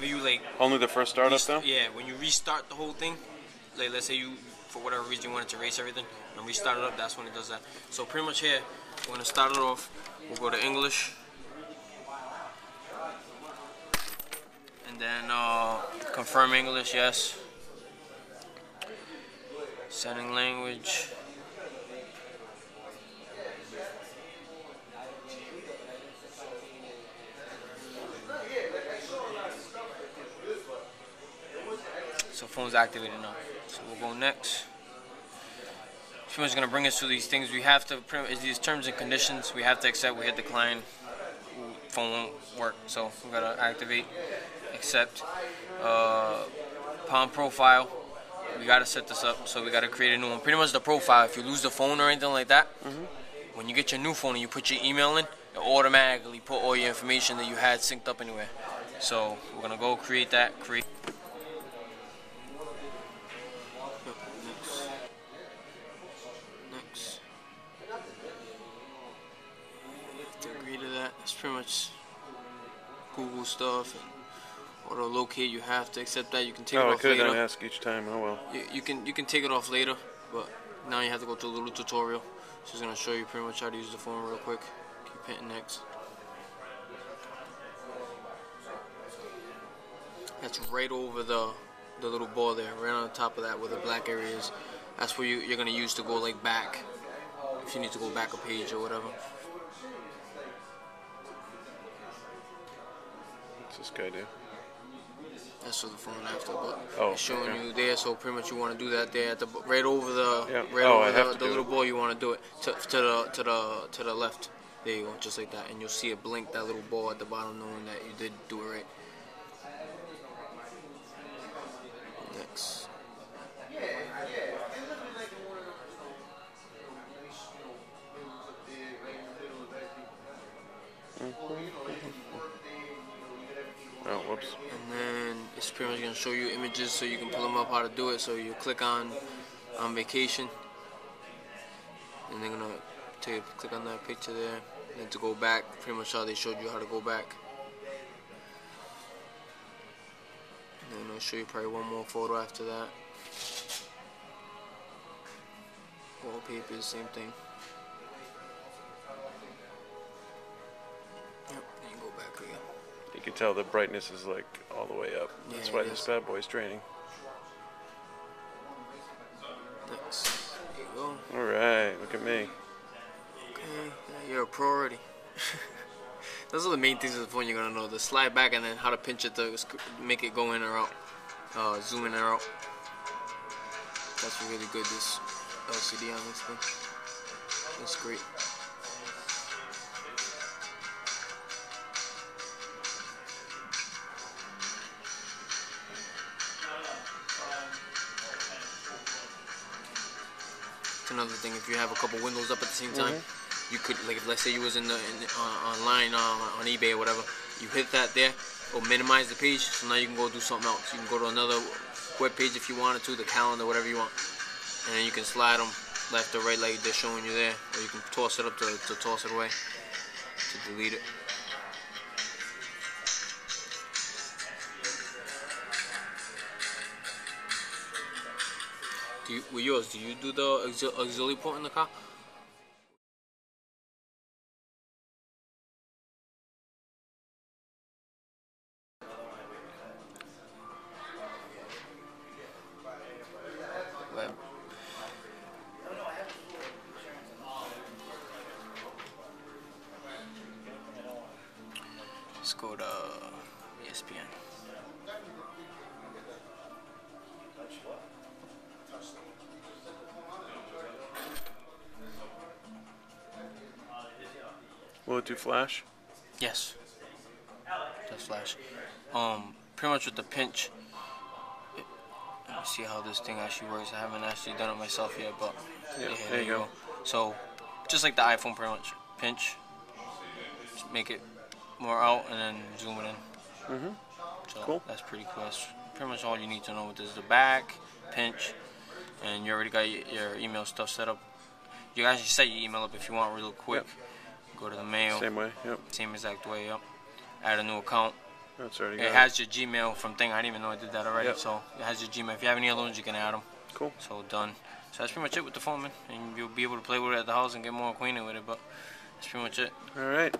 whenever you like Only the first startup though. yeah, when you restart the whole thing, like let's say you for whatever reason you wanted to erase everything and restart it up, that's when it does that. So pretty much here, we're gonna start it off. We'll go to English, and then uh, confirm English, yes. Setting language. So phone's activated now. So we'll go next. Pretty much gonna bring us to these things. We have to, pretty much, these terms and conditions, we have to accept, we hit decline. Phone won't work, so we gotta activate, accept. Uh, palm profile, we gotta set this up, so we gotta create a new one. Pretty much the profile, if you lose the phone or anything like that, when you get your new phone and you put your email in, it automatically put all your information that you had synced up anywhere. So we're gonna go create that, create. Pretty much Google stuff and auto locate. You have to accept that. You can take Oh, it I off could later. ask each time. Oh well. You, you can you can take it off later, but now you have to go through a little tutorial. So it's gonna show you pretty much how to use the phone real quick. Keep hitting next. That's right over the the little ball there, right on the top of that where the black area is. That's where you, you're gonna use to go like back, if you need to go back a page or whatever. This guy do? That's for the phone after, but Oh, it's showing okay. you there. So pretty much you want to do that there at the right over the Yeah. right Oh, over the, the little it. ball. You want to do it to, to the to the to the left. There you go, just like that, and you'll see it blink that little ball at the bottom, knowing that you did do it right. Next. Oh, whoops. and then it's pretty much gonna show you images so you can pull them up how to do it. So you click on on vacation, and they're gonna take click on that picture there, and to go back, pretty much how they showed you how to go back. And then I'll show you probably one more photo after that. Wallpaper, same thing. You can tell the brightness is like all the way up. That's Yeah, why this bad boy's draining. Next. There you go. All right, look at me. Okay, yeah, you're a pro already. Those are the main things of the phone you're gonna know: the slide back and then how to pinch it to make it go in or out, uh, zoom in or out. That's really good. This LCD on this thing. That's great. Another thing. If you have a couple windows up at the same time, you could like if let's say you was in the, in the uh, online uh, on eBay or whatever, you hit that there, or minimize the page. So now you can go do something else. You can go to another web page if you wanted to, the calendar, whatever you want, and then you can slide them left or right like they're showing you there, or you can toss it up to, to toss it away to delete it. Do you, with yours, do you do the auxil- auxiliary port in the car? Let's go to ESPN. Will it do flash? Yes. Does flash. Um, pretty much with the pinch. it- let me see how this thing actually works. I haven't actually done it myself yet, but Yeah, yeah, there you go. So, just like the iPhone, pretty much. Pinch. Just make it more out and then zoom it in. Mhm. So Cool. That's pretty cool. That's pretty much all you need to know. With this is the back, pinch, and you already got your, email stuff set up. You guys can set your email up if you want real quick. Go to the mail. Same way. Yep. Same exact way, yep. Add a new account. That's already It has your Gmail from thing. I didn't even know I did that already. Yep. So it has your Gmail. If you have any other ones, you can add them. Cool. So done. So that's pretty much it with the phone, man. And you'll be able to play with it at the house and get more acquainted with it. But that's pretty much it. All right.